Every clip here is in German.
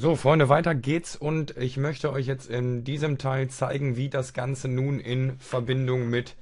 So, Freunde, weiter geht's und ich möchte euch jetzt in diesem Teil zeigen, wie das Ganze nun in Verbindung mit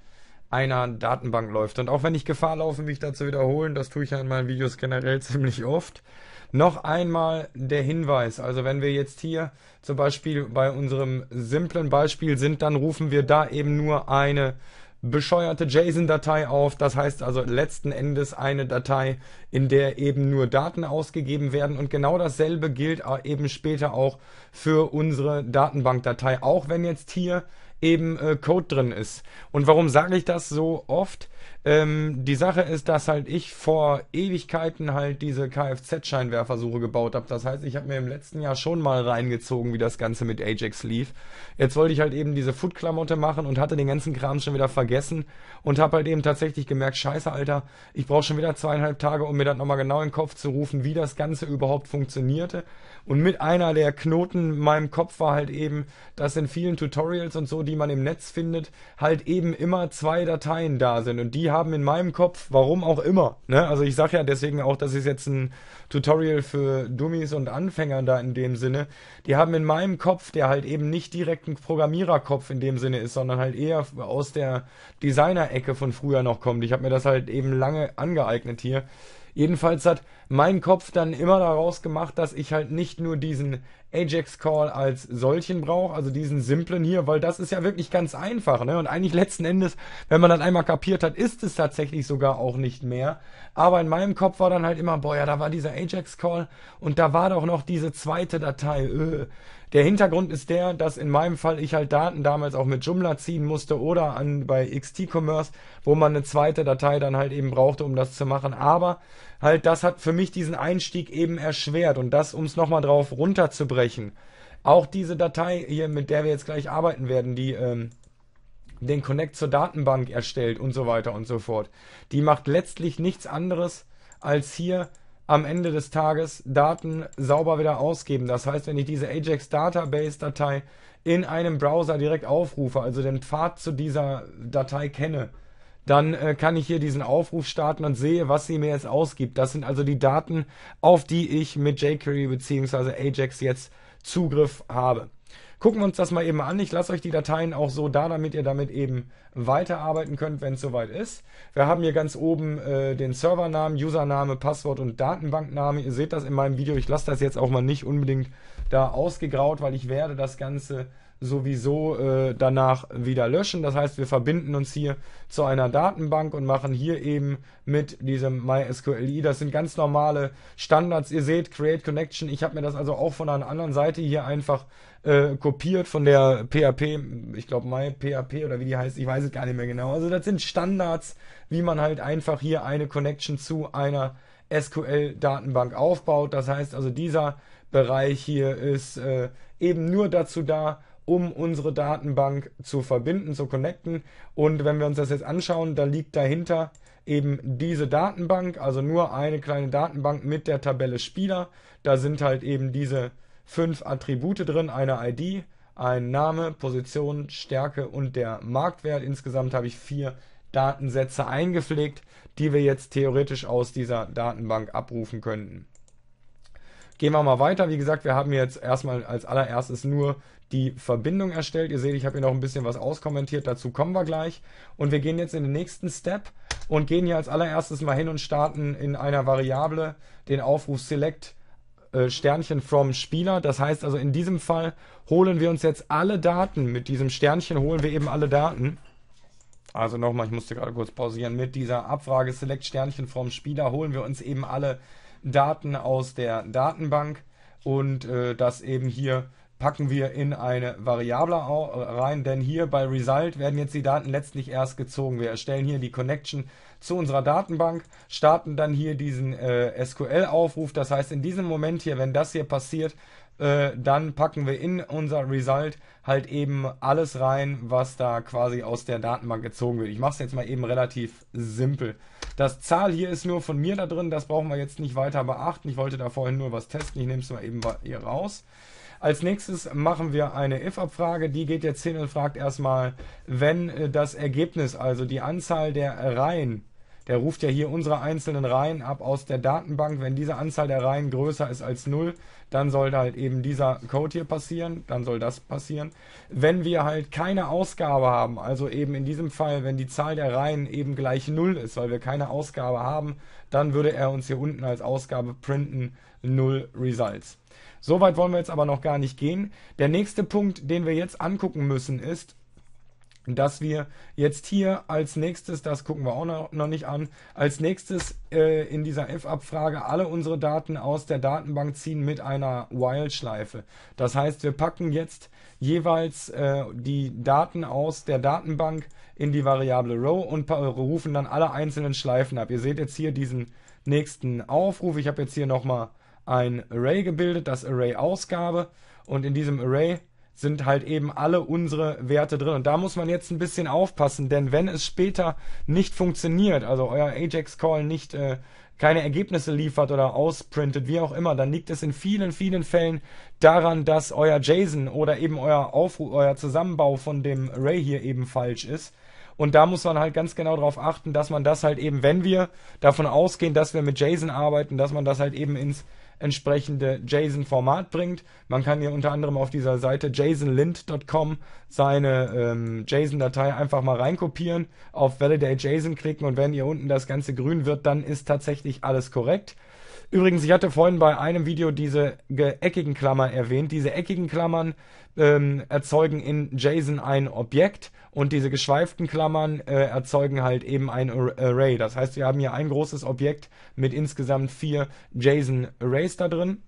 einer Datenbank läuft. Und auch wenn ich Gefahr laufe, mich da zu wiederholen, das tue ich ja in meinen Videos generell ziemlich oft. Noch einmal der Hinweis, also wenn wir jetzt hier zum Beispiel bei unserem simplen Beispiel sind, dann rufen wir da eben nur eine bescheuerte JSON-Datei auf. Das heißt also letzten Endes eine Datei, in der eben nur Daten ausgegeben werden. Und genau dasselbe gilt eben später auch für unsere Datenbankdatei, auch wenn jetzt hier eben äh, Code drin ist. Und warum sage ich das so oft? Ähm, die Sache ist, dass halt ich vor Ewigkeiten halt diese Kfz-Scheinwerfersuche gebaut habe. Das heißt, ich habe mir im letzten Jahr schon mal reingezogen, wie das Ganze mit Ajax lief. Jetzt wollte ich halt eben diese Foot-Klamotte machen und hatte den ganzen Kram schon wieder vergessen und habe halt eben tatsächlich gemerkt, scheiße, Alter, ich brauche schon wieder zweieinhalb Tage, um mir das nochmal genau in den Kopf zu rufen, wie das Ganze überhaupt funktionierte. Und mit einer der Knoten in meinem Kopf war halt eben, dass in vielen Tutorials und so, die man im Netz findet, halt eben immer zwei Dateien da sind und die haben in meinem Kopf, warum auch immer, ne? Also ich sage ja deswegen auch, das ist jetzt ein Tutorial für Dummies und Anfänger da in dem Sinne. Die haben in meinem Kopf, der halt eben nicht direkt ein Programmiererkopf in dem Sinne ist, sondern halt eher aus der Designer-Ecke von früher noch kommt. Ich habe mir das halt eben lange angeeignet hier. Jedenfalls hat mein Kopf dann immer daraus gemacht, dass ich halt nicht nur diesen Ajax Call als solchen brauche, also diesen simplen hier, weil das ist ja wirklich ganz einfach, ne? Und eigentlich letzten Endes, wenn man das einmal kapiert hat, ist es tatsächlich sogar auch nicht mehr. Aber in meinem Kopf war dann halt immer, boah, ja, da war dieser Ajax Call und da war doch noch diese zweite Datei. Öh. Der Hintergrund ist der, dass in meinem Fall ich halt Daten damals auch mit Joomla ziehen musste oder an bei XT Commerce, wo man eine zweite Datei dann halt eben brauchte, um das zu machen. Aber halt das hat für mich diesen Einstieg eben erschwert und das, um es nochmal drauf runterzubrechen. Auch diese Datei hier, mit der wir jetzt gleich arbeiten werden, die ähm, den Connect zur Datenbank erstellt und so weiter und so fort. Die macht letztlich nichts anderes als hier am Ende des Tages Daten sauber wieder ausgeben. Das heißt, wenn ich diese Ajax Database Datei in einem Browser direkt aufrufe, also den Pfad zu dieser Datei kenne, dann äh, kann ich hier diesen Aufruf starten und sehe, was sie mir jetzt ausgibt. Das sind also die Daten, auf die ich mit jQuery bzw. Ajax jetzt Zugriff habe. Gucken wir uns das mal eben an. Ich lasse euch die Dateien auch so da, damit ihr damit eben weiterarbeiten könnt, wenn es soweit ist. Wir haben hier ganz oben äh, den Servernamen, Username, Passwort und Datenbankname. Ihr seht das in meinem Video. Ich lasse das jetzt auch mal nicht unbedingt da ausgegraut, weil ich werde das Ganze sowieso äh, danach wieder löschen. Das heißt, wir verbinden uns hier zu einer Datenbank und machen hier eben mit diesem MySQLi. Das sind ganz normale Standards. Ihr seht, Create Connection. Ich habe mir das also auch von einer anderen Seite hier einfach äh, kopiert von der PHP, ich glaube MyPHP oder wie die heißt, ich weiß es gar nicht mehr genau. Also das sind Standards, wie man halt einfach hier eine Connection zu einer SQL-Datenbank aufbaut. Das heißt also, dieser Bereich hier ist äh, eben nur dazu da, um unsere Datenbank zu verbinden, zu connecten. Und wenn wir uns das jetzt anschauen, da liegt dahinter eben diese Datenbank, also nur eine kleine Datenbank mit der Tabelle Spieler. Da sind halt eben diese fünf Attribute drin, eine ID, ein Name, Position, Stärke und der Marktwert. Insgesamt habe ich vier Datensätze eingepflegt, die wir jetzt theoretisch aus dieser Datenbank abrufen könnten. Gehen wir mal weiter. Wie gesagt, wir haben jetzt erstmal als allererstes nur die Verbindung erstellt. Ihr seht, ich habe hier noch ein bisschen was auskommentiert. Dazu kommen wir gleich. Und wir gehen jetzt in den nächsten Step und gehen hier als allererstes mal hin und starten in einer Variable den Aufruf Select äh, Sternchen from Spieler. Das heißt also in diesem Fall holen wir uns jetzt alle Daten. Mit diesem Sternchen holen wir eben alle Daten. Also nochmal, ich musste gerade kurz pausieren. Mit dieser Abfrage Select Sternchen vom Spieler holen wir uns eben alle Daten aus der Datenbank und äh, das eben hier packen wir in eine Variable rein, denn hier bei Result werden jetzt die Daten letztlich erst gezogen. Wir erstellen hier die Connection zu unserer Datenbank, starten dann hier diesen äh, SQL-Aufruf. Das heißt, in diesem Moment hier, wenn das hier passiert, äh, dann packen wir in unser Result halt eben alles rein, was da quasi aus der Datenbank gezogen wird. Ich mache es jetzt mal eben relativ simpel. Das Zahl hier ist nur von mir da drin, das brauchen wir jetzt nicht weiter beachten. Ich wollte da vorhin nur was testen, ich nehme es mal eben hier raus. Als nächstes machen wir eine if-Abfrage. Die geht jetzt hin und fragt erstmal, wenn äh, das Ergebnis, also die Anzahl der Reihen, Der ruft ja hier unsere einzelnen Reihen ab aus der Datenbank. Wenn diese Anzahl der Reihen größer ist als 0, dann sollte halt eben dieser Code hier passieren, dann soll das passieren. Wenn wir halt keine Ausgabe haben, also eben in diesem Fall, wenn die Zahl der Reihen eben gleich 0 ist, weil wir keine Ausgabe haben, dann würde er uns hier unten als Ausgabe printen 0 Results. Soweit wollen wir jetzt aber noch gar nicht gehen. Der nächste Punkt, den wir jetzt angucken müssen, ist, dass wir jetzt hier als nächstes, das gucken wir auch noch, noch nicht an, als nächstes äh, in dieser F-Abfrage alle unsere Daten aus der Datenbank ziehen mit einer While-Schleife. Das heißt, wir packen jetzt jeweils äh, die Daten aus der Datenbank in die Variable Row und rufen dann alle einzelnen Schleifen ab. Ihr seht jetzt hier diesen nächsten Aufruf. Ich habe jetzt hier nochmal ein Array gebildet, das Array Ausgabe und in diesem Array sind halt eben alle unsere Werte drin. Und da muss man jetzt ein bisschen aufpassen, denn wenn es später nicht funktioniert, also euer Ajax-Call nicht äh, keine Ergebnisse liefert oder ausprintet, wie auch immer, dann liegt es in vielen, vielen Fällen daran, dass euer JSON oder eben euer Aufruf, euer Zusammenbau von dem Array hier eben falsch ist. Und da muss man halt ganz genau darauf achten, dass man das halt eben, wenn wir davon ausgehen, dass wir mit JSON arbeiten, dass man das halt eben ins entsprechende JSON-Format bringt. Man kann hier unter anderem auf dieser Seite jasonlint.com seine ähm, JSON-Datei einfach mal reinkopieren, auf Validate JSON klicken und wenn hier unten das Ganze grün wird, dann ist tatsächlich alles korrekt. Übrigens, ich hatte vorhin bei einem Video diese eckigen Klammern erwähnt. Diese eckigen Klammern ähm, erzeugen in JSON ein Objekt und diese geschweiften Klammern äh, erzeugen halt eben ein Array. Das heißt, wir haben hier ein großes Objekt mit insgesamt vier JSON Arrays da drin.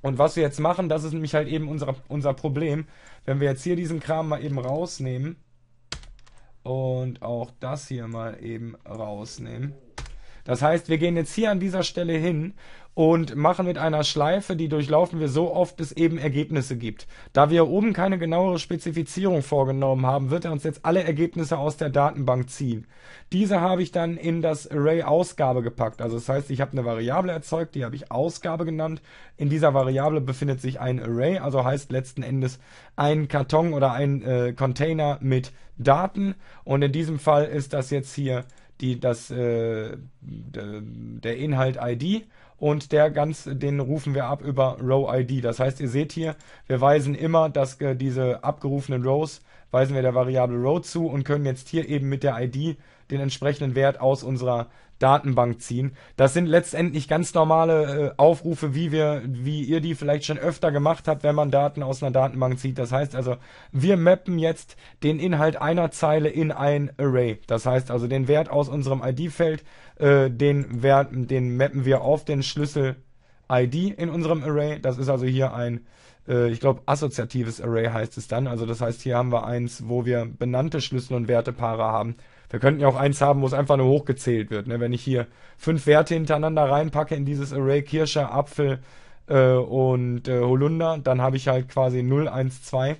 Und was wir jetzt machen, das ist nämlich halt eben unser, unser Problem. Wenn wir jetzt hier diesen Kram mal eben rausnehmen und auch das hier mal eben rausnehmen. Das heißt, wir gehen jetzt hier an dieser Stelle hin und machen mit einer Schleife, die durchlaufen wir so oft es eben Ergebnisse gibt. Da wir oben keine genauere Spezifizierung vorgenommen haben, wird er uns jetzt alle Ergebnisse aus der Datenbank ziehen. Diese habe ich dann in das Array Ausgabe gepackt. Also das heißt, ich habe eine Variable erzeugt, die habe ich Ausgabe genannt. In dieser Variable befindet sich ein Array, also heißt letzten Endes ein Karton oder ein äh, Container mit Daten. Und in diesem Fall ist das jetzt hier die, das, äh, der Inhalt ID und der ganz, den rufen wir ab über Row ID. Das heißt, ihr seht hier, wir weisen immer dass äh, diese abgerufenen Rows, weisen wir der Variable Row zu und können jetzt hier eben mit der ID den entsprechenden Wert aus unserer Datenbank ziehen. Das sind letztendlich ganz normale äh, Aufrufe, wie wir, wie ihr die vielleicht schon öfter gemacht habt, wenn man Daten aus einer Datenbank zieht. Das heißt also, wir mappen jetzt den Inhalt einer Zeile in ein Array. Das heißt also, den Wert aus unserem ID-Feld, äh, den Wert, den mappen wir auf den Schlüssel ID in unserem Array. Das ist also hier ein äh, ich glaube, assoziatives Array heißt es dann. Also das heißt, hier haben wir eins, wo wir benannte Schlüssel und Wertepaare haben. Wir könnten ja auch eins haben, wo es einfach nur hochgezählt wird. Ne? Wenn ich hier fünf Werte hintereinander reinpacke in dieses Array Kirsche, Apfel äh, und äh, Holunder, dann habe ich halt quasi 0, 1, 2.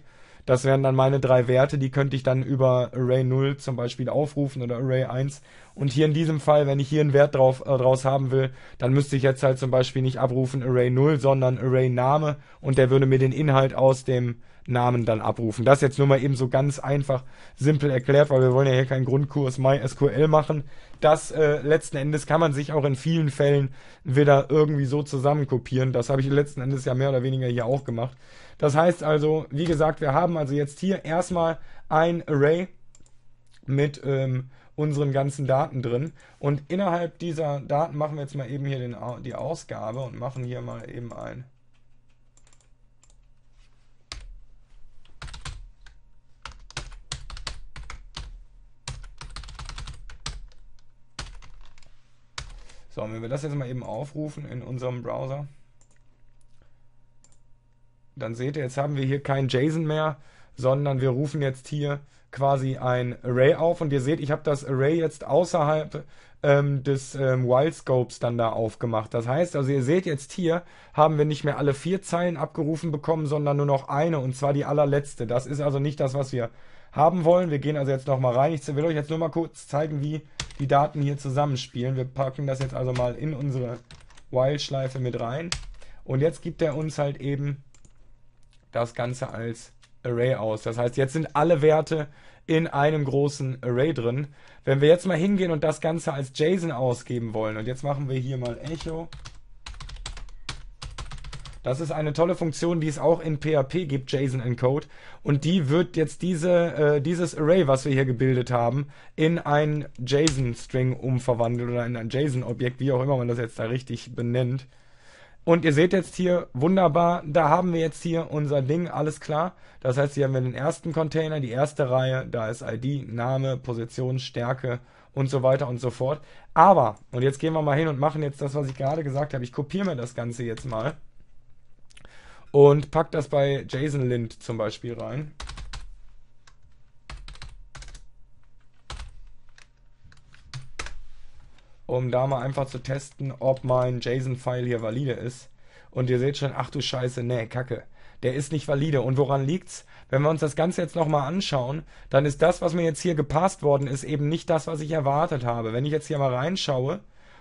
Das wären dann meine drei Werte, die könnte ich dann über Array 0 zum Beispiel aufrufen oder Array 1. Und hier in diesem Fall, wenn ich hier einen Wert drauf, äh, draus haben will, dann müsste ich jetzt halt zum Beispiel nicht abrufen Array 0, sondern Array Name und der würde mir den Inhalt aus dem Namen dann abrufen. Das jetzt nur mal eben so ganz einfach, simpel erklärt, weil wir wollen ja hier keinen Grundkurs MySQL machen. Das äh, letzten Endes kann man sich auch in vielen Fällen wieder irgendwie so zusammenkopieren. Das habe ich letzten Endes ja mehr oder weniger hier auch gemacht. Das heißt also, wie gesagt, wir haben also jetzt hier erstmal ein Array mit ähm, unseren ganzen Daten drin. Und innerhalb dieser Daten machen wir jetzt mal eben hier den, die Ausgabe und machen hier mal eben ein So, und wenn wir das jetzt mal eben aufrufen in unserem Browser, dann seht ihr, jetzt haben wir hier kein JSON mehr, sondern wir rufen jetzt hier quasi ein Array auf und ihr seht, ich habe das Array jetzt außerhalb ähm, des ähm, Wild Scopes dann da aufgemacht. Das heißt, also ihr seht jetzt hier, haben wir nicht mehr alle vier Zeilen abgerufen bekommen, sondern nur noch eine und zwar die allerletzte. Das ist also nicht das, was wir haben wollen. Wir gehen also jetzt nochmal rein. Ich will euch jetzt nur mal kurz zeigen, wie die Daten hier zusammenspielen. Wir packen das jetzt also mal in unsere While-Schleife mit rein. Und jetzt gibt er uns halt eben das Ganze als Array aus. Das heißt, jetzt sind alle Werte in einem großen Array drin. Wenn wir jetzt mal hingehen und das Ganze als JSON ausgeben wollen, und jetzt machen wir hier mal Echo. Das ist eine tolle Funktion, die es auch in PHP gibt, JSON Encode. Und die wird jetzt diese, äh, dieses Array, was wir hier gebildet haben, in ein JSON-String umverwandelt oder in ein JSON-Objekt, wie auch immer man das jetzt da richtig benennt. Und ihr seht jetzt hier wunderbar, da haben wir jetzt hier unser Ding, alles klar. Das heißt, hier haben wir den ersten Container, die erste Reihe, da ist ID, Name, Position, Stärke und so weiter und so fort. Aber, und jetzt gehen wir mal hin und machen jetzt das, was ich gerade gesagt habe. Ich kopiere mir das Ganze jetzt mal und pack das bei JSON Lint zum Beispiel rein. Um da mal einfach zu testen, ob mein JSON-File hier valide ist. Und ihr seht schon, ach du Scheiße, nee, Kacke. Der ist nicht valide. Und woran liegt's? Wenn wir uns das Ganze jetzt nochmal anschauen, dann ist das, was mir jetzt hier gepasst worden ist, eben nicht das, was ich erwartet habe. Wenn ich jetzt hier mal reinschaue,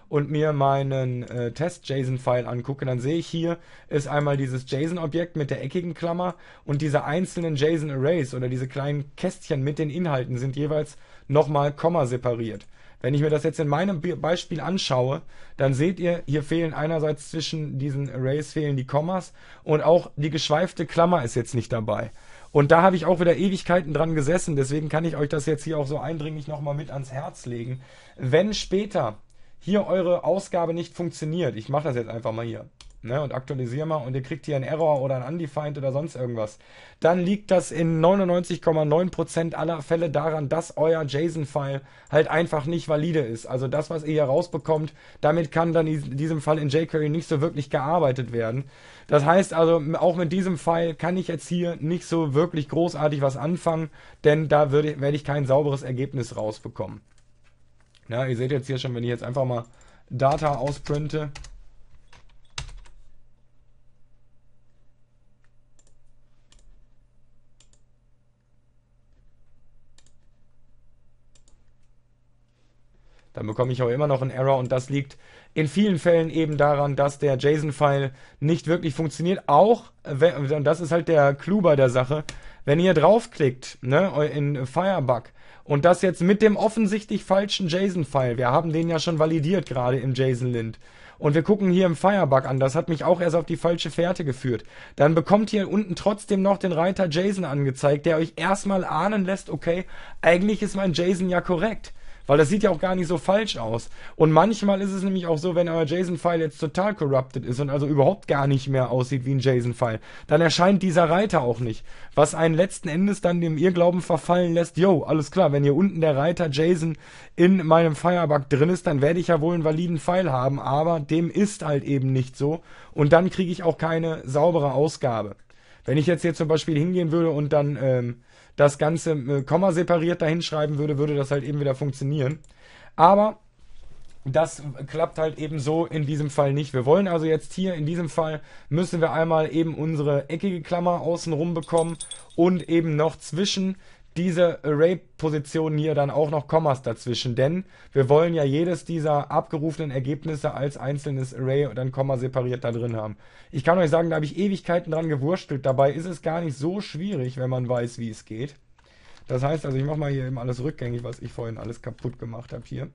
und mir meinen äh, Test-JSON-File angucke, dann sehe ich hier ist einmal dieses JSON-Objekt mit der eckigen Klammer und diese einzelnen JSON-Arrays oder diese kleinen Kästchen mit den Inhalten sind jeweils nochmal Komma separiert. Wenn ich mir das jetzt in meinem Beispiel anschaue, dann seht ihr, hier fehlen einerseits zwischen diesen Arrays fehlen die Kommas und auch die geschweifte Klammer ist jetzt nicht dabei. Und da habe ich auch wieder Ewigkeiten dran gesessen, deswegen kann ich euch das jetzt hier auch so eindringlich nochmal mit ans Herz legen. Wenn später hier eure Ausgabe nicht funktioniert, ich mache das jetzt einfach mal hier, ne, und aktualisiere mal und ihr kriegt hier einen Error oder einen Undefined oder sonst irgendwas, dann liegt das in 99,9% aller Fälle daran, dass euer JSON-File halt einfach nicht valide ist. Also das, was ihr hier rausbekommt, damit kann dann in diesem Fall in jQuery nicht so wirklich gearbeitet werden. Das heißt also, auch mit diesem File kann ich jetzt hier nicht so wirklich großartig was anfangen, denn da werde ich kein sauberes Ergebnis rausbekommen. Ja, ihr seht jetzt hier schon, wenn ich jetzt einfach mal Data ausprinte. Dann bekomme ich auch immer noch einen Error und das liegt in vielen Fällen eben daran, dass der JSON-File nicht wirklich funktioniert. Auch, und das ist halt der Clou bei der Sache, wenn ihr draufklickt ne, in Firebug und das jetzt mit dem offensichtlich falschen JSON-File. Wir haben den ja schon validiert gerade im JSON-Lint. Und wir gucken hier im Firebug an. Das hat mich auch erst auf die falsche Fährte geführt. Dann bekommt ihr unten trotzdem noch den Reiter JSON angezeigt, der euch erstmal ahnen lässt, okay, eigentlich ist mein JSON ja korrekt. Weil das sieht ja auch gar nicht so falsch aus. Und manchmal ist es nämlich auch so, wenn euer JSON-File jetzt total corrupted ist und also überhaupt gar nicht mehr aussieht wie ein JSON-File, dann erscheint dieser Reiter auch nicht. Was einen letzten Endes dann dem Irrglauben verfallen lässt, yo, alles klar, wenn hier unten der Reiter JSON in meinem Firebug drin ist, dann werde ich ja wohl einen validen File haben, aber dem ist halt eben nicht so. Und dann kriege ich auch keine saubere Ausgabe. Wenn ich jetzt hier zum Beispiel hingehen würde und dann ähm, das Ganze äh, Komma separiert dahinschreiben würde, würde das halt eben wieder funktionieren. Aber das klappt halt eben so in diesem Fall nicht. Wir wollen also jetzt hier in diesem Fall müssen wir einmal eben unsere eckige Klammer außenrum bekommen und eben noch zwischen diese Array-Positionen hier dann auch noch Kommas dazwischen, denn wir wollen ja jedes dieser abgerufenen Ergebnisse als einzelnes Array und dann Komma separiert da drin haben. Ich kann euch sagen, da habe ich Ewigkeiten dran gewurstelt. Dabei ist es gar nicht so schwierig, wenn man weiß, wie es geht. Das heißt also, ich mache mal hier eben alles rückgängig, was ich vorhin alles kaputt gemacht habe hier.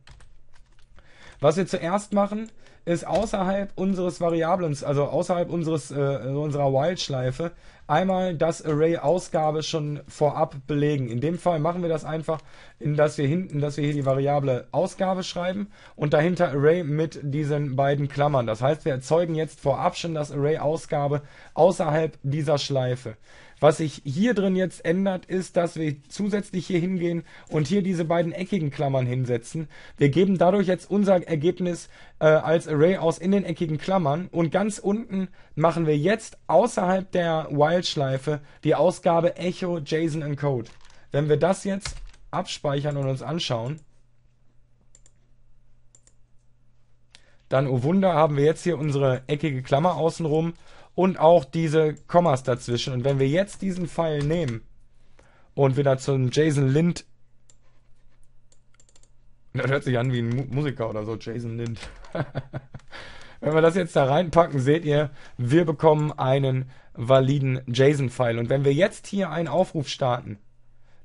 Was wir zuerst machen, ist außerhalb unseres Variablen, also außerhalb unseres, äh, unserer While-Schleife, einmal das Array Ausgabe schon vorab belegen. In dem Fall machen wir das einfach, in dass wir hinten, dass wir hier die Variable Ausgabe schreiben und dahinter Array mit diesen beiden Klammern. Das heißt, wir erzeugen jetzt vorab schon das Array Ausgabe außerhalb dieser Schleife. Was sich hier drin jetzt ändert, ist, dass wir zusätzlich hier hingehen und hier diese beiden eckigen Klammern hinsetzen. Wir geben dadurch jetzt unser Ergebnis äh, als Array aus in den eckigen Klammern und ganz unten machen wir jetzt außerhalb der While-Schleife die Ausgabe Echo JSON Encode. Wenn wir das jetzt abspeichern und uns anschauen, dann, oh Wunder, haben wir jetzt hier unsere eckige Klammer außenrum und auch diese Kommas dazwischen. Und wenn wir jetzt diesen Pfeil nehmen und wieder zum Jason Lind, das hört sich an wie ein Musiker oder so, Jason Lind. wenn wir das jetzt da reinpacken, seht ihr, wir bekommen einen validen JSON-File. Und wenn wir jetzt hier einen Aufruf starten,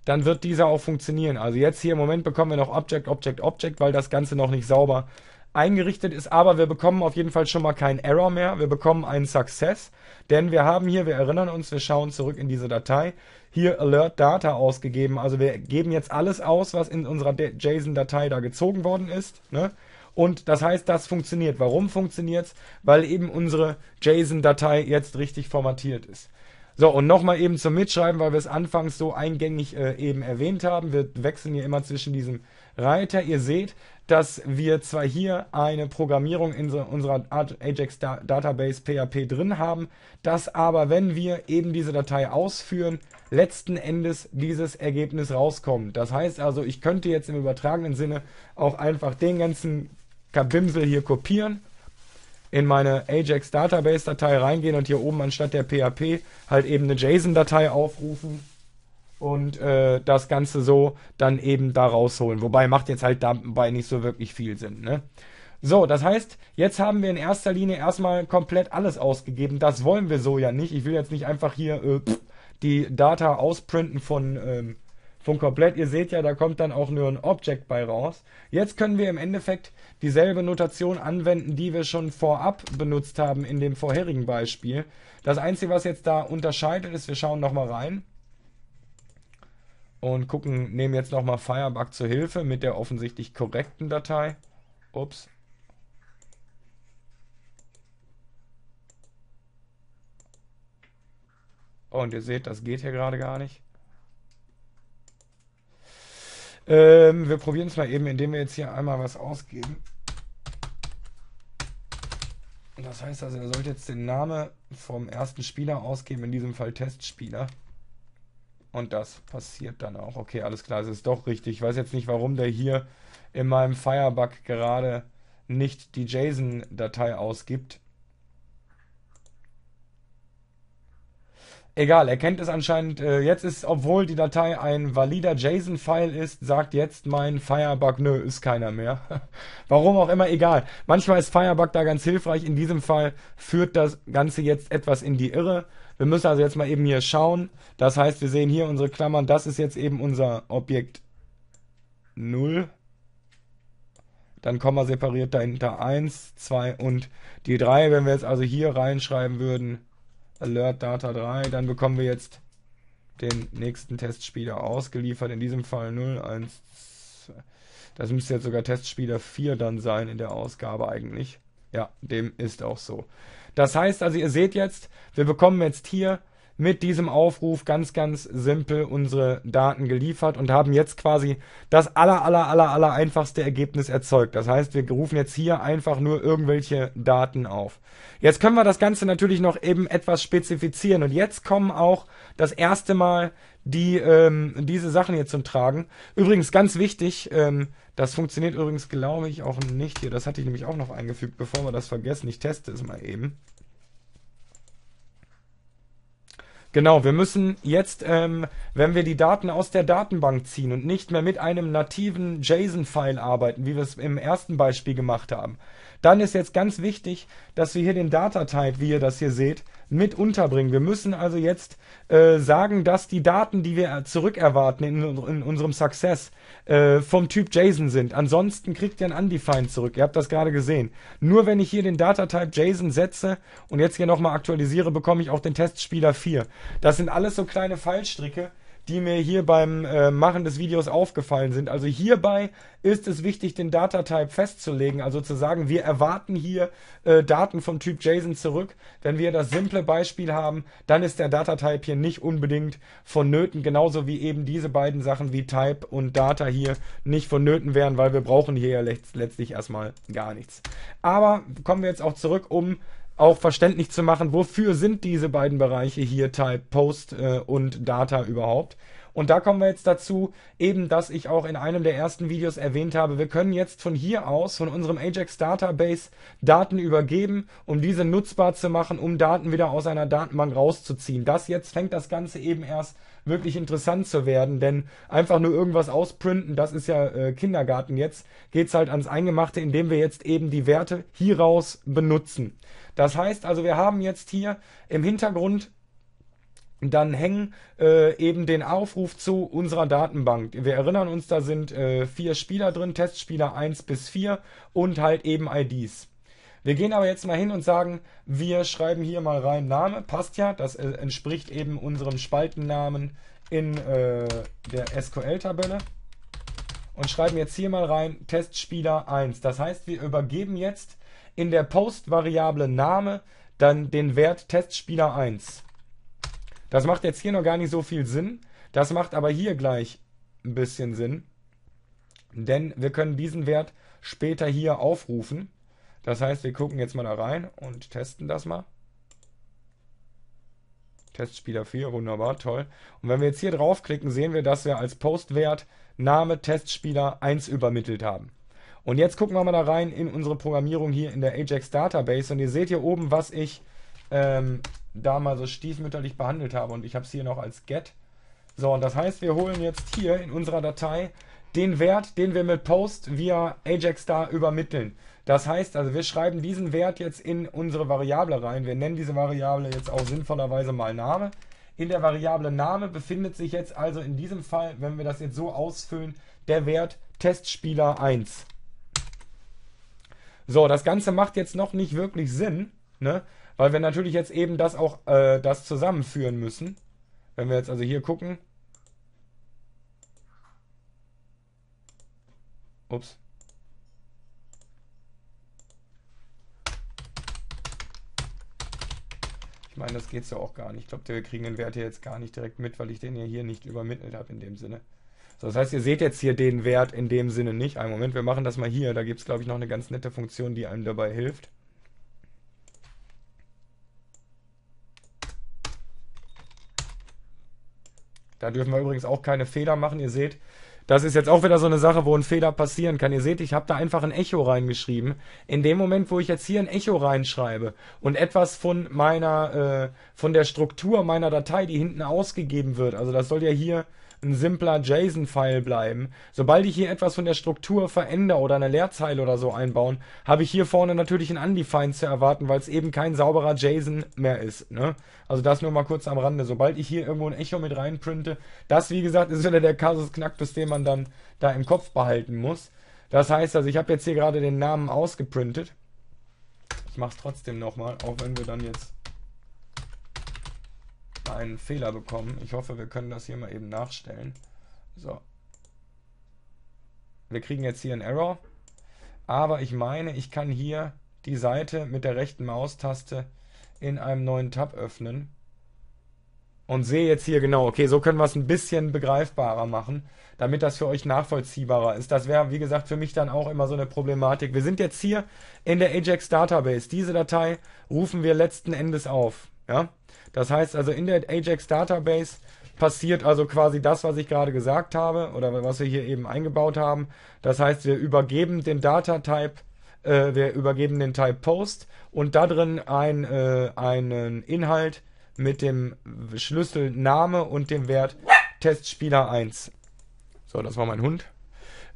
dann wird dieser auch funktionieren. Also jetzt hier im Moment bekommen wir noch Object, Object, Object, weil das Ganze noch nicht sauber eingerichtet ist, aber wir bekommen auf jeden Fall schon mal keinen Error mehr. Wir bekommen einen Success, denn wir haben hier, wir erinnern uns, wir schauen zurück in diese Datei, hier Alert Data ausgegeben. Also wir geben jetzt alles aus, was in unserer JSON-Datei da gezogen worden ist. Ne? Und das heißt, das funktioniert. Warum funktioniert es? Weil eben unsere JSON-Datei jetzt richtig formatiert ist. So, und nochmal eben zum Mitschreiben, weil wir es anfangs so eingängig äh, eben erwähnt haben. Wir wechseln hier immer zwischen diesem Reiter. Ihr seht, dass wir zwar hier eine Programmierung in so unserer Ajax Database PHP drin haben, dass aber, wenn wir eben diese Datei ausführen, letzten Endes dieses Ergebnis rauskommt. Das heißt also, ich könnte jetzt im übertragenen Sinne auch einfach den ganzen Kabimsel hier kopieren in meine Ajax Database Datei reingehen und hier oben anstatt der PHP halt eben eine JSON Datei aufrufen und äh, das Ganze so dann eben da rausholen. Wobei macht jetzt halt dabei nicht so wirklich viel Sinn. Ne? So, das heißt, jetzt haben wir in erster Linie erstmal komplett alles ausgegeben. Das wollen wir so ja nicht. Ich will jetzt nicht einfach hier äh, die Data ausprinten von ähm, von komplett. Ihr seht ja, da kommt dann auch nur ein Object bei raus. Jetzt können wir im Endeffekt dieselbe Notation anwenden, die wir schon vorab benutzt haben in dem vorherigen Beispiel. Das Einzige, was jetzt da unterscheidet, ist, wir schauen nochmal rein und gucken, nehmen jetzt nochmal Firebug zur Hilfe mit der offensichtlich korrekten Datei. Ups. Und ihr seht, das geht hier gerade gar nicht. Ähm, wir probieren es mal eben, indem wir jetzt hier einmal was ausgeben. Das heißt also, er sollte jetzt den Namen vom ersten Spieler ausgeben, in diesem Fall Testspieler. Und das passiert dann auch. Okay, alles klar, es ist doch richtig. Ich weiß jetzt nicht, warum der hier in meinem Firebug gerade nicht die JSON-Datei ausgibt. Egal, er kennt es anscheinend. Äh, jetzt ist, obwohl die Datei ein valider JSON-File ist, sagt jetzt mein Firebug, nö, ist keiner mehr. Warum auch immer, egal. Manchmal ist Firebug da ganz hilfreich. In diesem Fall führt das Ganze jetzt etwas in die Irre. Wir müssen also jetzt mal eben hier schauen. Das heißt, wir sehen hier unsere Klammern. Das ist jetzt eben unser Objekt 0. Dann Komma separiert dahinter 1, 2 und die 3. Wenn wir jetzt also hier reinschreiben würden, Alert Data 3. Dann bekommen wir jetzt den nächsten Testspieler ausgeliefert. In diesem Fall 0, 1, 2. Das müsste jetzt sogar Testspieler 4 dann sein in der Ausgabe eigentlich. Ja, dem ist auch so. Das heißt also, ihr seht jetzt, wir bekommen jetzt hier mit diesem Aufruf ganz, ganz simpel unsere Daten geliefert und haben jetzt quasi das aller, aller, aller, aller einfachste Ergebnis erzeugt. Das heißt, wir rufen jetzt hier einfach nur irgendwelche Daten auf. Jetzt können wir das Ganze natürlich noch eben etwas spezifizieren und jetzt kommen auch das erste Mal die ähm, diese Sachen hier zum Tragen. Übrigens ganz wichtig, ähm, das funktioniert übrigens glaube ich auch nicht hier. Das hatte ich nämlich auch noch eingefügt, bevor wir das vergessen. Ich teste es mal eben. Genau, wir müssen jetzt, ähm, wenn wir die Daten aus der Datenbank ziehen und nicht mehr mit einem nativen JSON-File arbeiten, wie wir es im ersten Beispiel gemacht haben, dann ist jetzt ganz wichtig, dass wir hier den Data-Type, wie ihr das hier seht, mit unterbringen. Wir müssen also jetzt äh, sagen, dass die Daten, die wir zurückerwarten in, in unserem Success, äh, vom Typ JSON sind. Ansonsten kriegt ihr ein Undefined zurück. Ihr habt das gerade gesehen. Nur wenn ich hier den Data-Type JSON setze und jetzt hier nochmal aktualisiere, bekomme ich auch den Testspieler 4. Das sind alles so kleine Fallstricke, die mir hier beim äh, Machen des Videos aufgefallen sind. Also hierbei ist es wichtig, den Datatype festzulegen, also zu sagen, wir erwarten hier äh, Daten vom Typ JSON zurück. Wenn wir das simple Beispiel haben, dann ist der Datatype hier nicht unbedingt vonnöten, genauso wie eben diese beiden Sachen wie Type und Data hier nicht vonnöten wären, weil wir brauchen hier ja letztlich erstmal gar nichts. Aber kommen wir jetzt auch zurück, um auch verständlich zu machen, wofür sind diese beiden Bereiche hier Type Post äh, und Data überhaupt. Und da kommen wir jetzt dazu, eben, dass ich auch in einem der ersten Videos erwähnt habe, wir können jetzt von hier aus, von unserem Ajax Database, Daten übergeben, um diese nutzbar zu machen, um Daten wieder aus einer Datenbank rauszuziehen. Das jetzt fängt das Ganze eben erst wirklich interessant zu werden, denn einfach nur irgendwas ausprinten, das ist ja äh, Kindergarten. Jetzt geht's halt ans Eingemachte, indem wir jetzt eben die Werte hieraus benutzen. Das heißt also, wir haben jetzt hier im Hintergrund dann hängen äh, eben den Aufruf zu unserer Datenbank. Wir erinnern uns, da sind äh, vier Spieler drin, Testspieler 1 bis 4 und halt eben IDs. Wir gehen aber jetzt mal hin und sagen, wir schreiben hier mal rein Name, passt ja, das äh, entspricht eben unserem Spaltennamen in äh, der SQL-Tabelle und schreiben jetzt hier mal rein Testspieler 1. Das heißt, wir übergeben jetzt in der Post-Variable Name dann den Wert Testspieler 1. Das macht jetzt hier noch gar nicht so viel Sinn. Das macht aber hier gleich ein bisschen Sinn. Denn wir können diesen Wert später hier aufrufen. Das heißt, wir gucken jetzt mal da rein und testen das mal. Testspieler 4, wunderbar, toll. Und wenn wir jetzt hier draufklicken, sehen wir, dass wir als Postwert Name Testspieler 1 übermittelt haben. Und jetzt gucken wir mal da rein in unsere Programmierung hier in der Ajax Database und ihr seht hier oben, was ich ähm, da mal so stiefmütterlich behandelt habe und ich habe es hier noch als get. So, und das heißt, wir holen jetzt hier in unserer Datei den Wert, den wir mit Post via Ajax Star übermitteln. Das heißt also, wir schreiben diesen Wert jetzt in unsere Variable rein. Wir nennen diese Variable jetzt auch sinnvollerweise mal Name. In der Variable Name befindet sich jetzt also in diesem Fall, wenn wir das jetzt so ausfüllen, der Wert Testspieler 1. So, das Ganze macht jetzt noch nicht wirklich Sinn, ne? weil wir natürlich jetzt eben das auch äh, das zusammenführen müssen. Wenn wir jetzt also hier gucken. Ups. Ich meine, das geht so auch gar nicht. Ich glaube, wir kriegen den Wert hier jetzt gar nicht direkt mit, weil ich den ja hier nicht übermittelt habe in dem Sinne. So, das heißt, ihr seht jetzt hier den Wert in dem Sinne nicht. Einen Moment, wir machen das mal hier. Da gibt es, glaube ich, noch eine ganz nette Funktion, die einem dabei hilft. Da dürfen wir übrigens auch keine Fehler machen. Ihr seht, das ist jetzt auch wieder so eine Sache, wo ein Fehler passieren kann. Ihr seht, ich habe da einfach ein Echo reingeschrieben. In dem Moment, wo ich jetzt hier ein Echo reinschreibe und etwas von meiner, äh, von der Struktur meiner Datei, die hinten ausgegeben wird, also das soll ja hier ein simpler JSON-File bleiben. Sobald ich hier etwas von der Struktur verändere oder eine Leerzeile oder so einbauen, habe ich hier vorne natürlich ein Undefined zu erwarten, weil es eben kein sauberer JSON mehr ist. Ne? Also das nur mal kurz am Rande. Sobald ich hier irgendwo ein Echo mit reinprinte, das wie gesagt ist wieder der Casus Knacktus, den man dann da im Kopf behalten muss. Das heißt also, ich habe jetzt hier gerade den Namen ausgeprintet. Ich mache es trotzdem nochmal, auch wenn wir dann jetzt einen Fehler bekommen. Ich hoffe, wir können das hier mal eben nachstellen. So. Wir kriegen jetzt hier einen Error. Aber ich meine, ich kann hier die Seite mit der rechten Maustaste in einem neuen Tab öffnen. Und sehe jetzt hier genau, okay, so können wir es ein bisschen begreifbarer machen, damit das für euch nachvollziehbarer ist. Das wäre, wie gesagt, für mich dann auch immer so eine Problematik. Wir sind jetzt hier in der Ajax Database. Diese Datei rufen wir letzten Endes auf. Ja? Das heißt also in der Ajax Database passiert also quasi das, was ich gerade gesagt habe oder was wir hier eben eingebaut haben. Das heißt, wir übergeben den Data-Type, äh, wir übergeben den Type Post und da drin ein, äh, einen Inhalt mit dem Schlüssel Name und dem Wert Testspieler 1. So, das war mein Hund.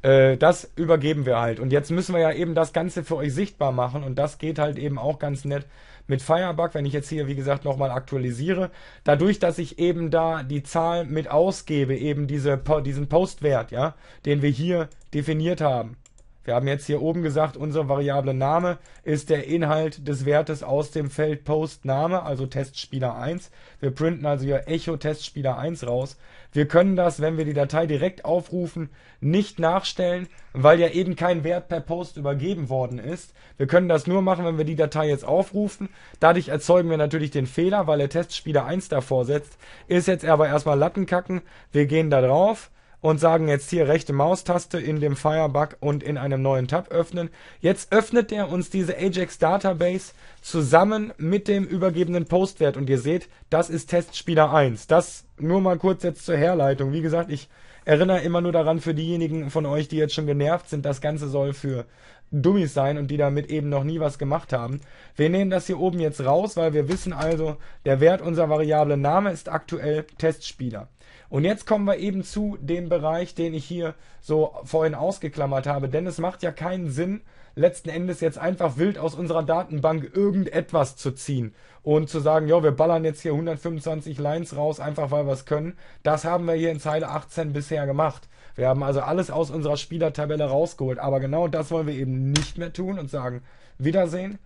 Äh, das übergeben wir halt. Und jetzt müssen wir ja eben das Ganze für euch sichtbar machen und das geht halt eben auch ganz nett mit Firebug, wenn ich jetzt hier, wie gesagt, nochmal aktualisiere, dadurch, dass ich eben da die Zahl mit ausgebe, eben diese, diesen Postwert, ja, den wir hier definiert haben. Wir haben jetzt hier oben gesagt, unsere Variable Name ist der Inhalt des Wertes aus dem Feld Post Name, also Testspieler 1. Wir printen also hier Echo Testspieler 1 raus. Wir können das, wenn wir die Datei direkt aufrufen, nicht nachstellen, weil ja eben kein Wert per Post übergeben worden ist. Wir können das nur machen, wenn wir die Datei jetzt aufrufen. Dadurch erzeugen wir natürlich den Fehler, weil der Testspieler 1 davor setzt. Ist jetzt aber erstmal Lattenkacken. Wir gehen da drauf und sagen jetzt hier rechte Maustaste in dem Firebug und in einem neuen Tab öffnen. Jetzt öffnet er uns diese Ajax Database zusammen mit dem übergebenen Postwert und ihr seht, das ist Testspieler 1. Das nur mal kurz jetzt zur Herleitung. Wie gesagt, ich erinnere immer nur daran für diejenigen von euch, die jetzt schon genervt sind, das Ganze soll für Dummies sein und die damit eben noch nie was gemacht haben. Wir nehmen das hier oben jetzt raus, weil wir wissen also, der Wert unserer Variable Name ist aktuell Testspieler. Und jetzt kommen wir eben zu dem Bereich, den ich hier so vorhin ausgeklammert habe, denn es macht ja keinen Sinn, letzten Endes jetzt einfach wild aus unserer Datenbank irgendetwas zu ziehen und zu sagen, ja, wir ballern jetzt hier 125 Lines raus, einfach weil wir es können. Das haben wir hier in Zeile 18 bisher gemacht. Wir haben also alles aus unserer Spielertabelle rausgeholt, aber genau das wollen wir eben nicht mehr tun und sagen Wiedersehen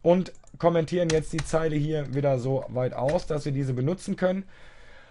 und kommentieren jetzt die Zeile hier wieder so weit aus, dass wir diese benutzen können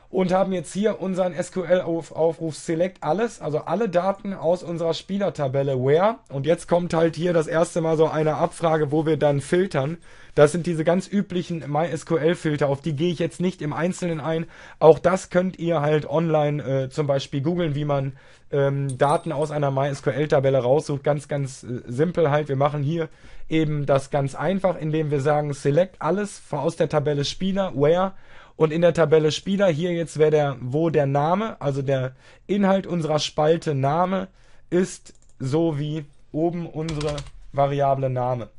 und haben jetzt hier unseren SQL-Aufruf Select alles, also alle Daten aus unserer Spielertabelle Where. Und jetzt kommt halt hier das erste Mal so eine Abfrage, wo wir dann filtern. Das sind diese ganz üblichen MySQL-Filter, auf die gehe ich jetzt nicht im Einzelnen ein. Auch das könnt ihr halt online äh, zum Beispiel googeln, wie man ähm, Daten aus einer MySQL-Tabelle raussucht. Ganz, ganz äh, simpel halt. Wir machen hier eben das ganz einfach, indem wir sagen Select alles aus der Tabelle Spieler, Where und in der Tabelle Spieler hier jetzt wäre der, wo der Name, also der Inhalt unserer Spalte Name ist so wie oben unsere Variable Name.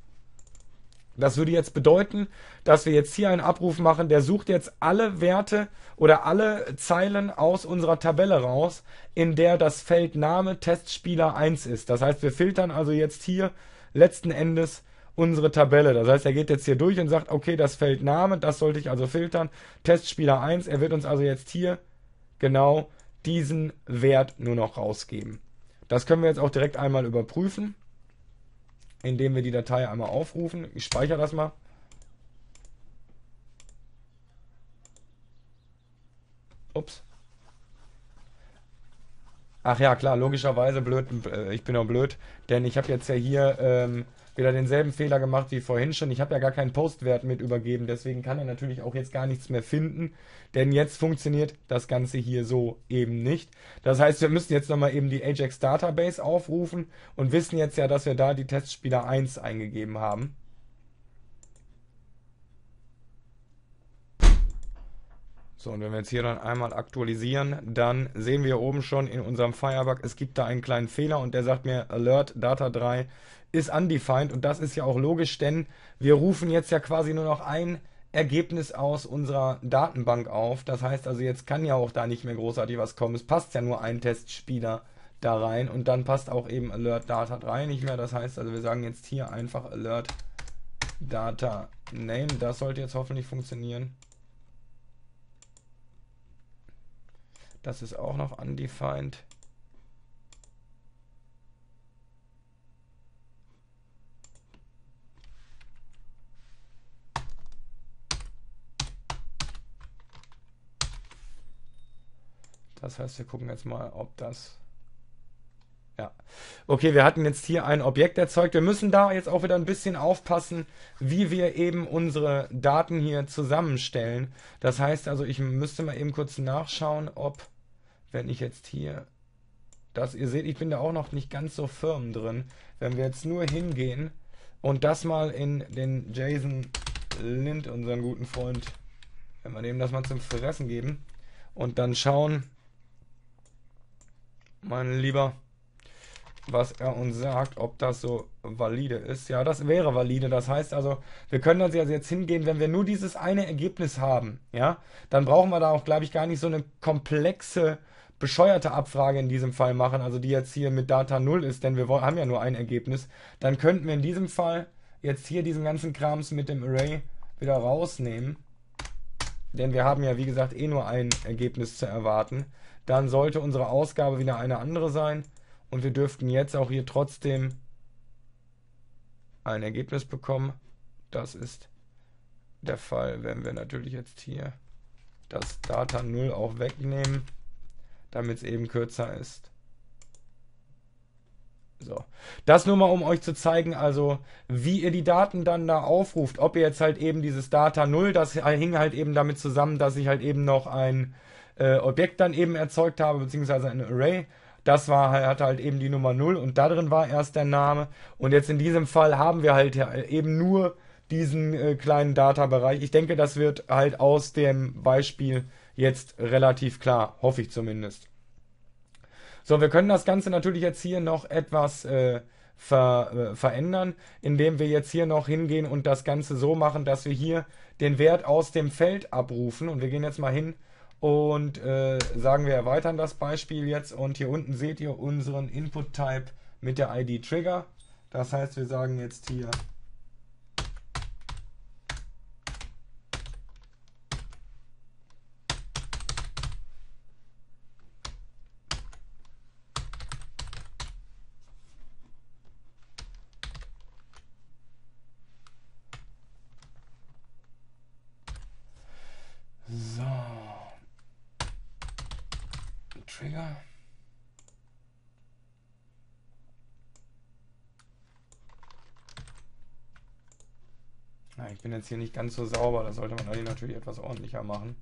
Das würde jetzt bedeuten, dass wir jetzt hier einen Abruf machen, der sucht jetzt alle Werte oder alle Zeilen aus unserer Tabelle raus, in der das Feld Name Testspieler 1 ist. Das heißt, wir filtern also jetzt hier letzten Endes unsere Tabelle. Das heißt, er geht jetzt hier durch und sagt, okay, das Feld Name, das sollte ich also filtern. Testspieler 1, er wird uns also jetzt hier genau diesen Wert nur noch rausgeben. Das können wir jetzt auch direkt einmal überprüfen, indem wir die Datei einmal aufrufen. Ich speichere das mal. Ups. Ach ja, klar, logischerweise blöd. Äh, ich bin auch blöd, denn ich habe jetzt ja hier ähm, wieder denselben Fehler gemacht wie vorhin schon. Ich habe ja gar keinen Postwert mit übergeben, deswegen kann er natürlich auch jetzt gar nichts mehr finden, denn jetzt funktioniert das Ganze hier so eben nicht. Das heißt, wir müssen jetzt nochmal eben die Ajax Database aufrufen und wissen jetzt ja, dass wir da die Testspieler 1 eingegeben haben. So, und wenn wir jetzt hier dann einmal aktualisieren, dann sehen wir oben schon in unserem Firebug, es gibt da einen kleinen Fehler und der sagt mir Alert Data 3 ist undefined und das ist ja auch logisch, denn wir rufen jetzt ja quasi nur noch ein Ergebnis aus unserer Datenbank auf. Das heißt also, jetzt kann ja auch da nicht mehr großartig was kommen. Es passt ja nur ein Testspieler da rein und dann passt auch eben Alert Data 3 nicht mehr. Das heißt also, wir sagen jetzt hier einfach Alert Data Name. Das sollte jetzt hoffentlich funktionieren. Das ist auch noch undefined. Das heißt, wir gucken jetzt mal, ob das. Ja. Okay, wir hatten jetzt hier ein Objekt erzeugt. Wir müssen da jetzt auch wieder ein bisschen aufpassen, wie wir eben unsere Daten hier zusammenstellen. Das heißt also, ich müsste mal eben kurz nachschauen, ob, wenn ich jetzt hier das, ihr seht, ich bin da auch noch nicht ganz so firm drin. Wenn wir jetzt nur hingehen und das mal in den Jason Lind, unseren guten Freund, wenn wir dem das mal zum Fressen geben und dann schauen, mein Lieber, was er uns sagt, ob das so valide ist. Ja, das wäre valide. Das heißt also, wir können also jetzt hingehen, wenn wir nur dieses eine Ergebnis haben, ja, dann brauchen wir da auch, glaube ich, gar nicht so eine komplexe, bescheuerte Abfrage in diesem Fall machen, also die jetzt hier mit Data 0 ist, denn wir haben ja nur ein Ergebnis. Dann könnten wir in diesem Fall jetzt hier diesen ganzen Krams mit dem Array wieder rausnehmen. Denn wir haben ja, wie gesagt, eh nur ein Ergebnis zu erwarten dann sollte unsere Ausgabe wieder eine andere sein und wir dürften jetzt auch hier trotzdem ein Ergebnis bekommen. Das ist der Fall, wenn wir natürlich jetzt hier das Data 0 auch wegnehmen, damit es eben kürzer ist. So. Das nur mal, um euch zu zeigen, also wie ihr die Daten dann da aufruft. Ob ihr jetzt halt eben dieses Data 0, das hing halt eben damit zusammen, dass ich halt eben noch ein äh, Objekt dann eben erzeugt habe, beziehungsweise ein Array. Das war hatte halt eben die Nummer 0 und da drin war erst der Name. Und jetzt in diesem Fall haben wir halt eben nur diesen äh, kleinen Data-Bereich. Ich denke, das wird halt aus dem Beispiel jetzt relativ klar, hoffe ich zumindest. So, wir können das Ganze natürlich jetzt hier noch etwas äh, ver, äh, verändern, indem wir jetzt hier noch hingehen und das Ganze so machen, dass wir hier den Wert aus dem Feld abrufen. Und wir gehen jetzt mal hin und äh, sagen wir erweitern das Beispiel jetzt und hier unten seht ihr unseren Input-Type mit der ID Trigger. Das heißt, wir sagen jetzt hier Trigger. Ich bin jetzt hier nicht ganz so sauber, da sollte man natürlich etwas ordentlicher machen.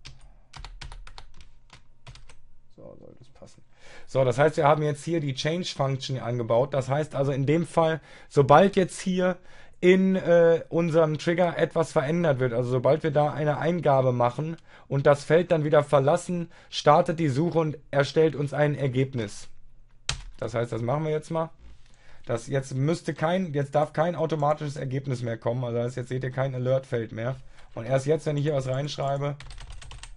So, sollte es passen. So, das heißt, wir haben jetzt hier die Change Function angebaut. Das heißt also in dem Fall, sobald jetzt hier in äh, unserem Trigger etwas verändert wird. Also sobald wir da eine Eingabe machen und das Feld dann wieder verlassen, startet die Suche und erstellt uns ein Ergebnis. Das heißt, das machen wir jetzt mal. Das jetzt müsste kein, jetzt darf kein automatisches Ergebnis mehr kommen. Also heißt, jetzt seht ihr kein Alert-Feld mehr. Und erst jetzt, wenn ich hier was reinschreibe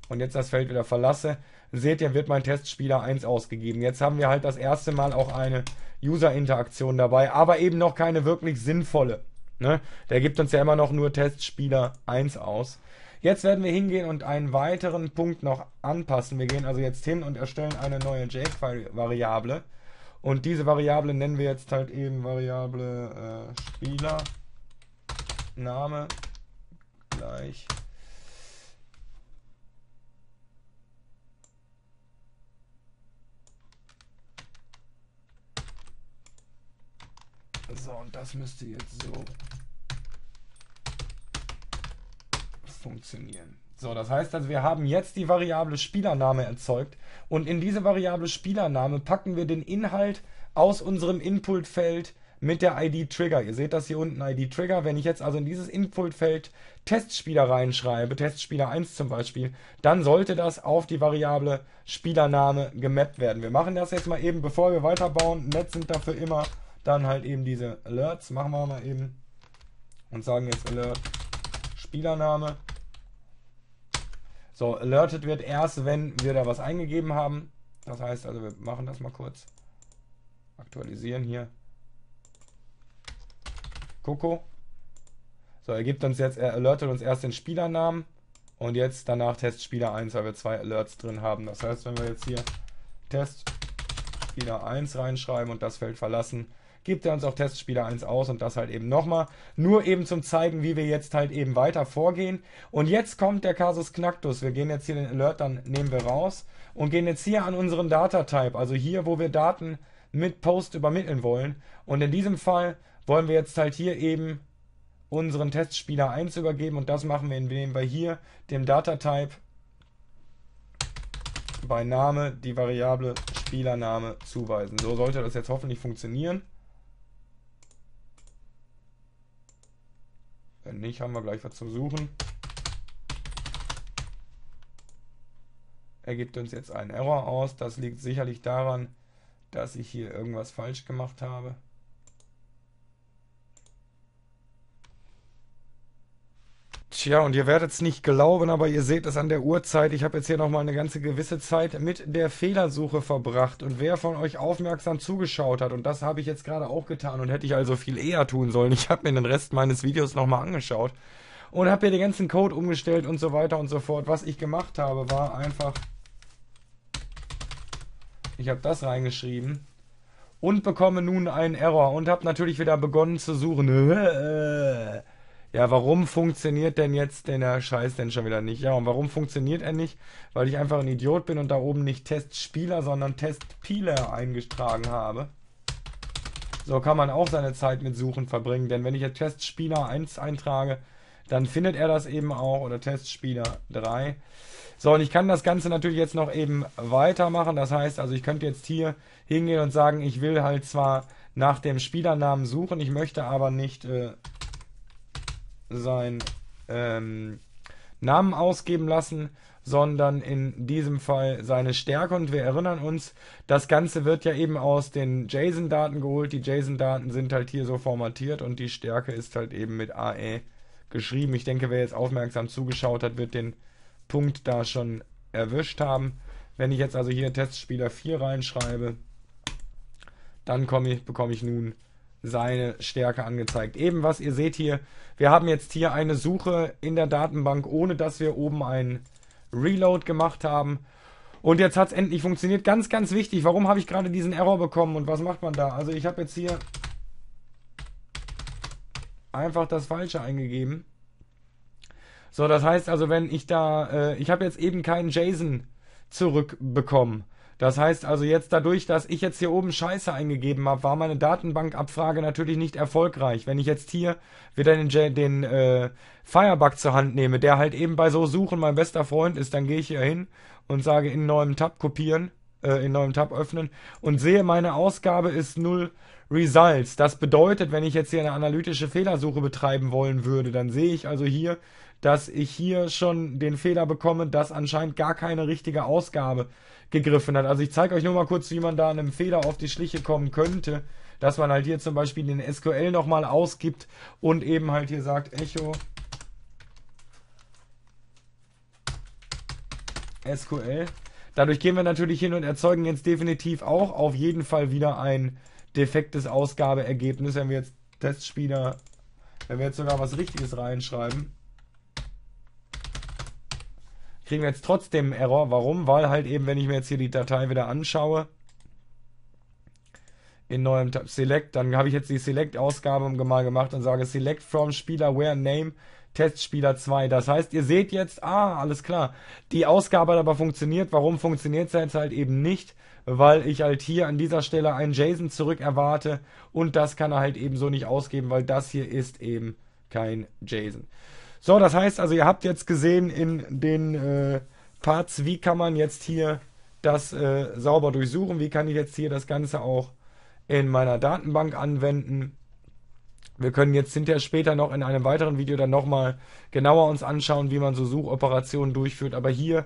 und jetzt das Feld wieder verlasse, seht ihr, wird mein Testspieler 1 ausgegeben. Jetzt haben wir halt das erste Mal auch eine User-Interaktion dabei, aber eben noch keine wirklich sinnvolle. Ne? Der gibt uns ja immer noch nur Testspieler 1 aus. Jetzt werden wir hingehen und einen weiteren Punkt noch anpassen. Wir gehen also jetzt hin und erstellen eine neue Jake-Variable. Und diese Variable nennen wir jetzt halt eben Variable äh, Spieler Name gleich. So, und das müsste jetzt so funktionieren. So, das heißt also, wir haben jetzt die Variable Spielername erzeugt und in diese Variable Spielername packen wir den Inhalt aus unserem Inputfeld mit der ID Trigger. Ihr seht das hier unten ID Trigger. Wenn ich jetzt also in dieses Inputfeld Testspieler reinschreibe, Testspieler 1 zum Beispiel, dann sollte das auf die Variable Spielername gemappt werden. Wir machen das jetzt mal eben, bevor wir weiterbauen. Netz sind dafür immer dann halt eben diese Alerts. Machen wir mal eben und sagen jetzt Alert Spielername. So, alerted wird erst, wenn wir da was eingegeben haben. Das heißt also, wir machen das mal kurz. Aktualisieren hier. Coco. So, er gibt uns jetzt, er alertet uns erst den Spielernamen und jetzt danach Testspieler 1, weil wir zwei Alerts drin haben. Das heißt, wenn wir jetzt hier Testspieler 1 reinschreiben und das Feld verlassen, gibt er uns auch Testspieler 1 aus und das halt eben nochmal. Nur eben zum zeigen, wie wir jetzt halt eben weiter vorgehen. Und jetzt kommt der Kasus Knacktus. Wir gehen jetzt hier den Alert, dann nehmen wir raus und gehen jetzt hier an unseren Data-Type, also hier, wo wir Daten mit Post übermitteln wollen. Und in diesem Fall wollen wir jetzt halt hier eben unseren Testspieler 1 übergeben und das machen wir, indem wir hier dem Data-Type bei Name die Variable Spielername zuweisen. So sollte das jetzt hoffentlich funktionieren. Wenn nicht, haben wir gleich was zum Suchen. Er gibt uns jetzt einen Error aus. Das liegt sicherlich daran, dass ich hier irgendwas falsch gemacht habe. Tja, und ihr werdet es nicht glauben, aber ihr seht es an der Uhrzeit. Ich habe jetzt hier nochmal eine ganze gewisse Zeit mit der Fehlersuche verbracht. Und wer von euch aufmerksam zugeschaut hat, und das habe ich jetzt gerade auch getan und hätte ich also viel eher tun sollen, ich habe mir den Rest meines Videos nochmal angeschaut und habe hier den ganzen Code umgestellt und so weiter und so fort. Was ich gemacht habe, war einfach, ich habe das reingeschrieben und bekomme nun einen Error und habe natürlich wieder begonnen zu suchen. ja, warum funktioniert denn jetzt denn der Scheiß denn schon wieder nicht? Ja, und warum funktioniert er nicht? Weil ich einfach ein Idiot bin und da oben nicht Testspieler, sondern Testpieler eingetragen habe. So kann man auch seine Zeit mit Suchen verbringen, denn wenn ich jetzt Testspieler 1 eintrage, dann findet er das eben auch oder Testspieler 3. So, und ich kann das Ganze natürlich jetzt noch eben weitermachen. Das heißt, also ich könnte jetzt hier hingehen und sagen, ich will halt zwar nach dem Spielernamen suchen, ich möchte aber nicht äh, seinen ähm, Namen ausgeben lassen, sondern in diesem Fall seine Stärke. Und wir erinnern uns, das Ganze wird ja eben aus den JSON-Daten geholt. Die JSON-Daten sind halt hier so formatiert und die Stärke ist halt eben mit AE geschrieben. Ich denke, wer jetzt aufmerksam zugeschaut hat, wird den Punkt da schon erwischt haben. Wenn ich jetzt also hier Testspieler 4 reinschreibe, dann ich, bekomme ich nun seine Stärke angezeigt. Eben was ihr seht hier, wir haben jetzt hier eine Suche in der Datenbank, ohne dass wir oben einen Reload gemacht haben. Und jetzt hat es endlich funktioniert. Ganz, ganz wichtig, warum habe ich gerade diesen Error bekommen und was macht man da? Also ich habe jetzt hier einfach das Falsche eingegeben. So, das heißt also, wenn ich da, äh, ich habe jetzt eben keinen JSON zurückbekommen. Das heißt also jetzt dadurch, dass ich jetzt hier oben Scheiße eingegeben habe, war meine Datenbankabfrage natürlich nicht erfolgreich. Wenn ich jetzt hier wieder den, den äh, Firebug zur Hand nehme, der halt eben bei so Suchen mein bester Freund ist, dann gehe ich hier hin und sage in neuem Tab kopieren, äh, in neuem Tab öffnen und sehe, meine Ausgabe ist 0 Results. Das bedeutet, wenn ich jetzt hier eine analytische Fehlersuche betreiben wollen würde, dann sehe ich also hier, dass ich hier schon den Fehler bekomme, dass anscheinend gar keine richtige Ausgabe gegriffen hat. Also ich zeige euch nur mal kurz, wie man da einem Fehler auf die Schliche kommen könnte, dass man halt hier zum Beispiel den SQL nochmal ausgibt und eben halt hier sagt Echo SQL. Dadurch gehen wir natürlich hin und erzeugen jetzt definitiv auch auf jeden Fall wieder ein defektes Ausgabeergebnis, wenn wir jetzt Testspieler, wenn wir jetzt sogar was Richtiges reinschreiben kriegen wir jetzt trotzdem einen Error. Warum? Weil halt eben, wenn ich mir jetzt hier die Datei wieder anschaue, in neuem Tab Select, dann habe ich jetzt die Select-Ausgabe mal gemacht und sage Select from Spieler where name Testspieler 2. Das heißt, ihr seht jetzt, ah, alles klar, die Ausgabe hat aber funktioniert. Warum funktioniert es jetzt halt eben nicht? Weil ich halt hier an dieser Stelle einen JSON zurück erwarte und das kann er halt eben so nicht ausgeben, weil das hier ist eben kein JSON. So, das heißt also, ihr habt jetzt gesehen in den äh, Parts, wie kann man jetzt hier das äh, sauber durchsuchen, wie kann ich jetzt hier das Ganze auch in meiner Datenbank anwenden. Wir können jetzt hinterher später noch in einem weiteren Video dann nochmal genauer uns anschauen, wie man so Suchoperationen durchführt. Aber hier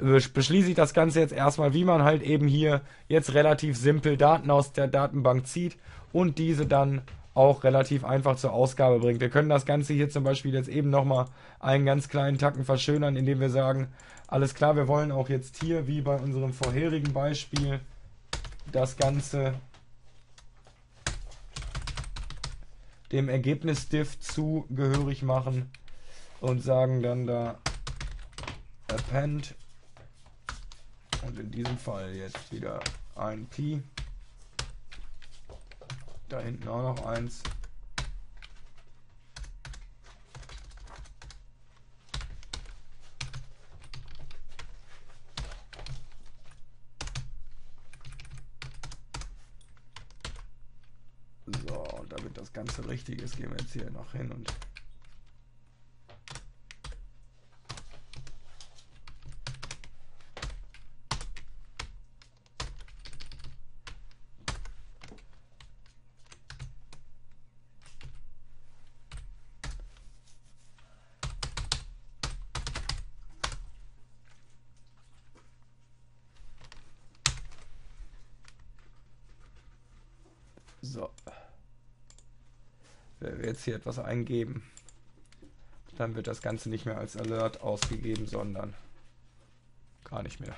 beschließe ich das Ganze jetzt erstmal, wie man halt eben hier jetzt relativ simpel Daten aus der Datenbank zieht und diese dann auch relativ einfach zur Ausgabe bringt. Wir können das Ganze hier zum Beispiel jetzt eben nochmal einen ganz kleinen Tacken verschönern, indem wir sagen, alles klar, wir wollen auch jetzt hier, wie bei unserem vorherigen Beispiel, das Ganze dem Ergebnis-Diff zugehörig machen und sagen dann da append und in diesem Fall jetzt wieder ein Pi da hinten auch noch eins. So, und damit das Ganze richtig ist, gehen wir jetzt hier noch hin und So. Wenn wir jetzt hier etwas eingeben, dann wird das Ganze nicht mehr als Alert ausgegeben, sondern gar nicht mehr.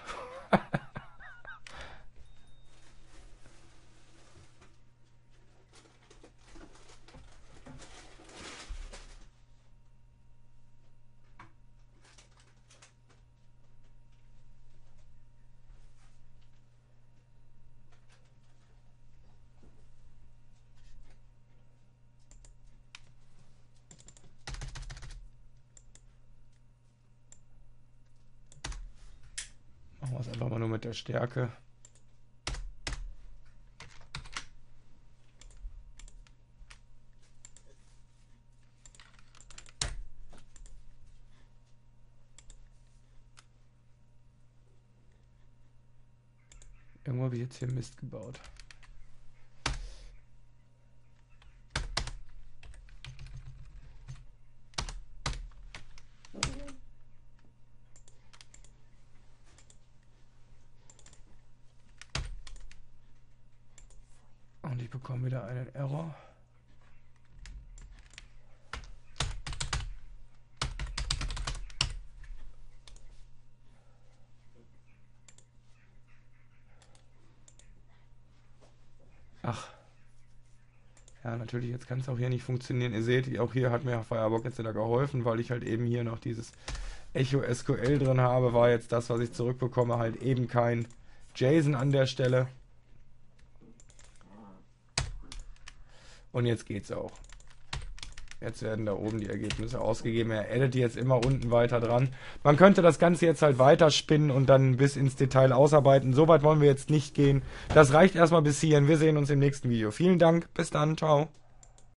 Machen wir es einfach mal nur mit der Stärke. Irgendwo habe ich jetzt hier Mist gebaut. Und ich bekomme wieder einen Error. Ach. Ja, natürlich, jetzt kann es auch hier nicht funktionieren. Ihr seht, auch hier hat mir Firebox jetzt wieder geholfen, weil ich halt eben hier noch dieses Echo SQL drin habe, war jetzt das, was ich zurückbekomme, halt eben kein JSON an der Stelle. Und jetzt geht's auch. Jetzt werden da oben die Ergebnisse ausgegeben. Er addet die jetzt immer unten weiter dran. Man könnte das Ganze jetzt halt weiterspinnen und dann bis ins Detail ausarbeiten. Soweit wollen wir jetzt nicht gehen. Das reicht erstmal bis hierhin. Wir sehen uns im nächsten Video. Vielen Dank. Bis dann. Ciao.